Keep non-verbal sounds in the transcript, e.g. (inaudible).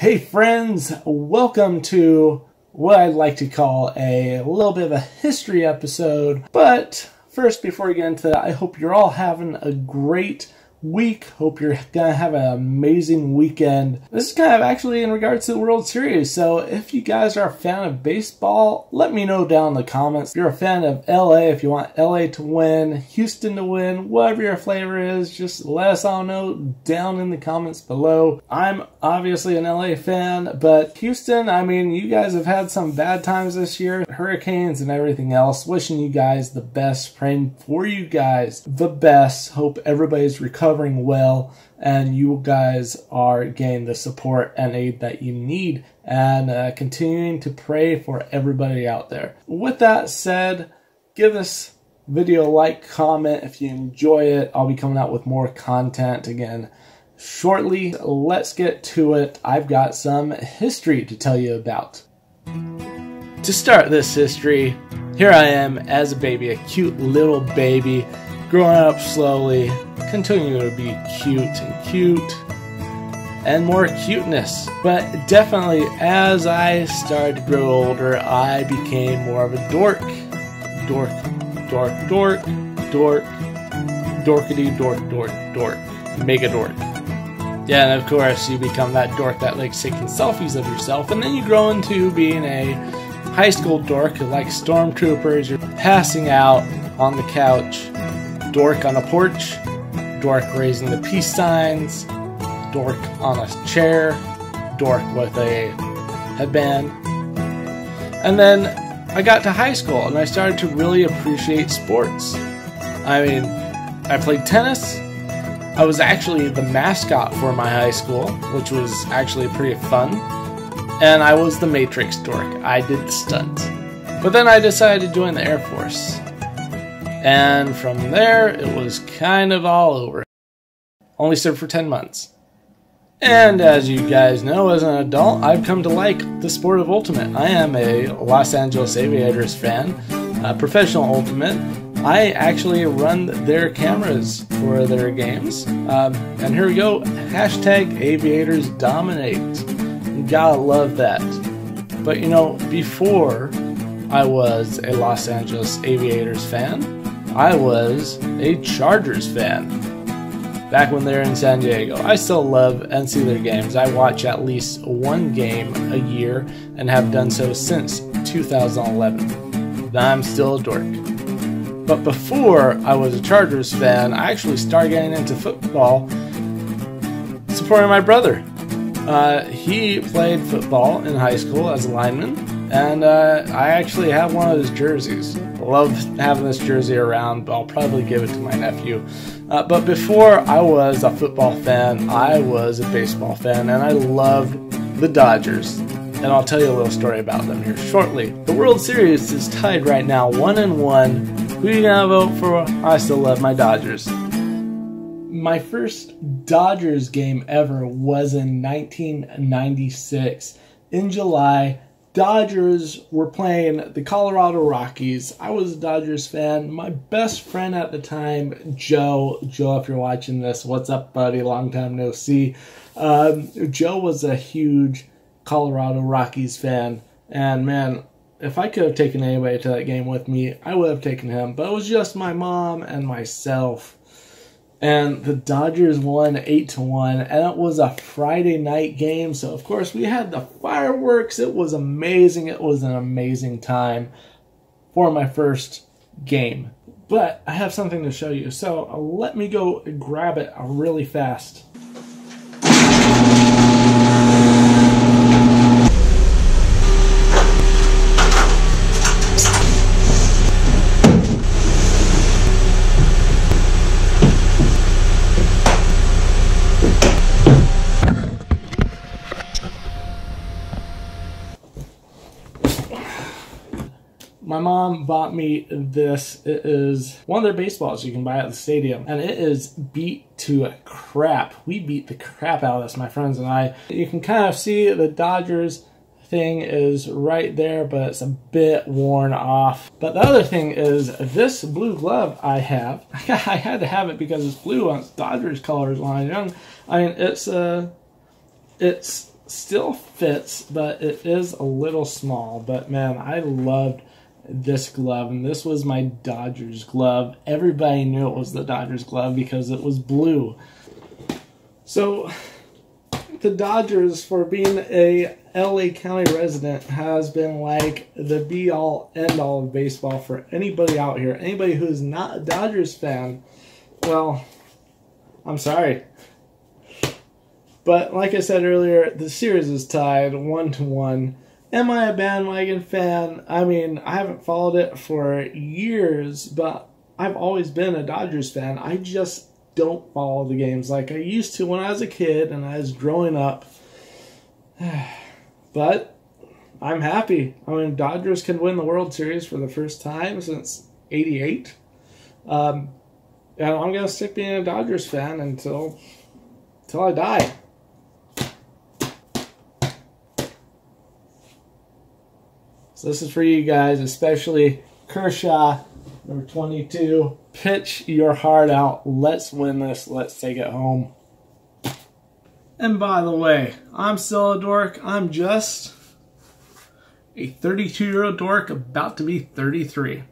Hey, friends, welcome to what I'd like to call a little bit of a history episode. But first, before we get into that, I hope you're all having a great week. Hope you're gonna have an amazing weekend. This is kind of actually in regards to the World Series. So if you guys are a fan of baseball, let me know down in the comments. If you're a fan of LA, if you want LA to win, Houston to win, whatever your flavor is, just let us all know down in the comments below. I'm obviously an LA fan, but Houston, I mean, you guys have had some bad times this year, hurricanes and everything else. Wishing you guys the best, praying for you guys the best. Hope everybody's recovering recovering well and you guys are getting the support and aid that you need and uh, continuing to pray for everybody out there. With that said, give this video a like, comment if you enjoy it. I'll be coming out with more content again shortly. Let's get to it. I've got some history to tell you about. To start this history, here I am as a baby, a cute little baby, growing up slowly, continue to be cute and cute and more cuteness. But definitely, as I started to grow older, I became more of a dork. Dork, dork, dork, dork, dorkity, dork, dork, dork, mega dork. Yeah, and of course, you become that dork that likes taking selfies of yourself, and then you grow into being a high school dork who likes stormtroopers, you're passing out on the couch, dork on a porch, dork raising the peace signs, dork on a chair, dork with a headband. And then I got to high school and I started to really appreciate sports. I mean, I played tennis. I was actually the mascot for my high school, which was actually pretty fun. And I was the Matrix dork. I did the stunt. But then I decided to join the Air Force. And from there, it was kind of all over. Only served for 10 months. And as you guys know, as an adult, I've come to like the sport of Ultimate. I am a Los Angeles Aviators fan, a professional Ultimate. I actually run their cameras for their games. Um, and here we go hashtag Aviators Dominate. Gotta love that. But you know, before I was a Los Angeles Aviators fan, I was a Chargers fan back when they were in San Diego. I still love and see their games. I watch at least one game a year and have done so since 2011. I'm still a dork. But before I was a Chargers fan, I actually started getting into football supporting my brother. Uh, he played football in high school as a lineman, and uh, I actually have one of his jerseys love having this jersey around, but I'll probably give it to my nephew. Uh, but before I was a football fan, I was a baseball fan, and I loved the Dodgers. And I'll tell you a little story about them here shortly. The World Series is tied right now, one and one. Who are you gonna vote for? I still love my Dodgers. My first Dodgers game ever was in 1996 in July Dodgers were playing the Colorado Rockies. I was a Dodgers fan. My best friend at the time, Joe. Joe, if you're watching this, what's up, buddy? Long time no see. Um, Joe was a huge Colorado Rockies fan. And man, if I could have taken anybody to that game with me, I would have taken him. But it was just my mom and myself and the Dodgers won 8 to 1 and it was a Friday night game so of course we had the fireworks. It was amazing. It was an amazing time for my first game. But I have something to show you so uh, let me go grab it really fast mom bought me this. It is one of their baseballs you can buy at the stadium, and it is beat to crap. We beat the crap out of this, my friends and I. You can kind of see the Dodgers thing is right there, but it's a bit worn off. But the other thing is this blue glove I have. (laughs) I had to have it because it's blue on Dodgers colors line. I mean, it's uh, it's still fits, but it is a little small. But man, I loved this glove, and this was my Dodgers glove. Everybody knew it was the Dodgers glove because it was blue. So, the Dodgers, for being a LA County resident, has been like the be all end all of baseball for anybody out here. Anybody who's not a Dodgers fan, well, I'm sorry. But like I said earlier, the series is tied one to one. Am I a bandwagon fan? I mean, I haven't followed it for years, but I've always been a Dodgers fan. I just don't follow the games like I used to when I was a kid and I was growing up. (sighs) but I'm happy. I mean, Dodgers can win the World Series for the first time since '88. Um, and I'm gonna stick being a Dodgers fan until until I die. So this is for you guys, especially Kershaw, number 22. Pitch your heart out. Let's win this. Let's take it home. And by the way, I'm still a dork. I'm just a 32 year old dork about to be 33.